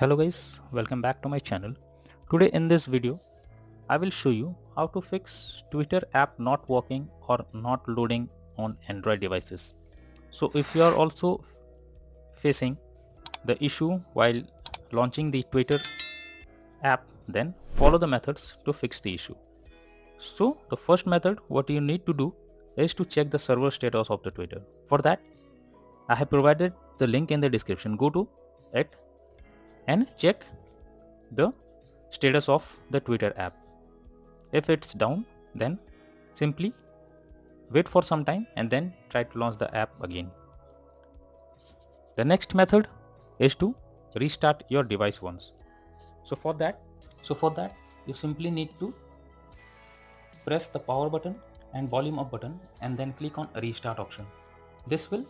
hello guys welcome back to my channel. Today in this video i will show you how to fix twitter app not working or not loading on android devices. So if you are also facing the issue while launching the twitter app then follow the methods to fix the issue. So the first method what you need to do is to check the server status of the twitter. For that i have provided the link in the description. Go to it and check the status of the Twitter app. If it's down then simply wait for some time and then try to launch the app again. The next method is to restart your device once. So for that, so for that you simply need to press the power button and volume up button and then click on restart option. This will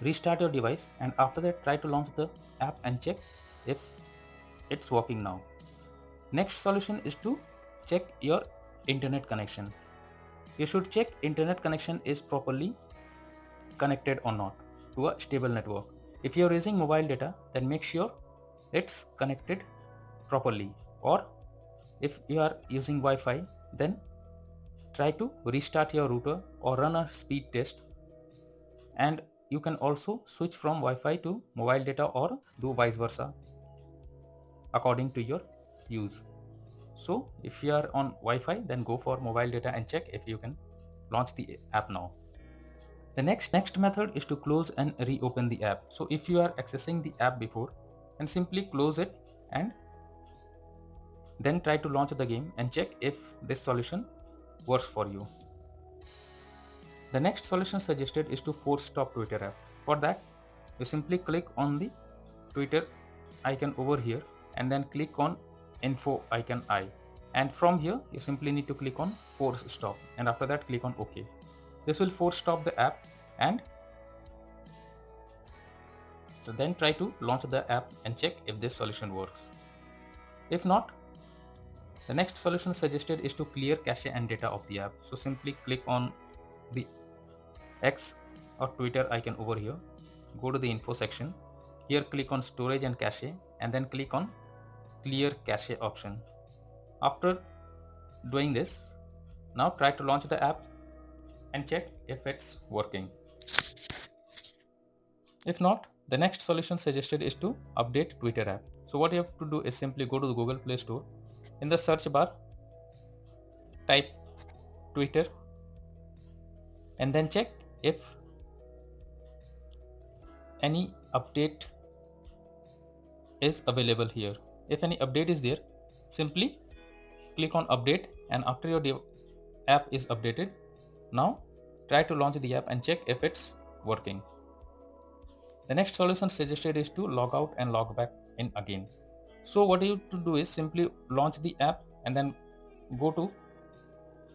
restart your device and after that try to launch the app and check if it's working now. Next solution is to check your internet connection. You should check internet connection is properly connected or not to a stable network. If you're using mobile data then make sure it's connected properly or if you are using Wi-Fi then try to restart your router or run a speed test and you can also switch from Wi-Fi to mobile data or do vice versa according to your use. So if you are on Wi-Fi then go for mobile data and check if you can launch the app now. The next next method is to close and reopen the app. So if you are accessing the app before and simply close it and then try to launch the game and check if this solution works for you. The next solution suggested is to force stop Twitter app. For that, you simply click on the Twitter icon over here and then click on info icon I. And from here, you simply need to click on force stop and after that click on OK. This will force stop the app and then try to launch the app and check if this solution works. If not, the next solution suggested is to clear cache and data of the app. So simply click on the X or Twitter icon over here. Go to the info section. Here click on storage and cache and then click on clear cache option. After doing this, now try to launch the app and check if it's working. If not, the next solution suggested is to update Twitter app. So what you have to do is simply go to the Google Play Store. In the search bar, type Twitter and then check if any update is available here if any update is there simply click on update and after your app is updated now try to launch the app and check if it's working. The next solution suggested is to log out and log back in again. So what you to do is simply launch the app and then go to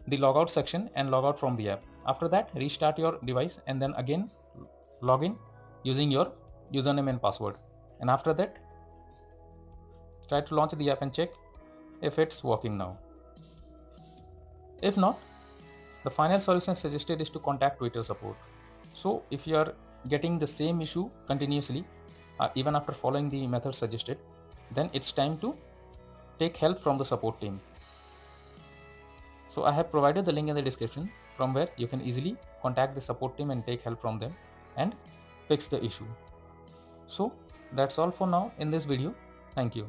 the logout section and log out from the app after that, restart your device and then again log in using your username and password. And after that, try to launch the app and check if it's working now. If not, the final solution suggested is to contact Twitter support. So if you are getting the same issue continuously, uh, even after following the method suggested, then it's time to take help from the support team. So I have provided the link in the description from where you can easily contact the support team and take help from them and fix the issue. So that's all for now in this video. Thank you.